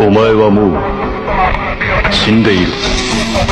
お前はもう死んでいる。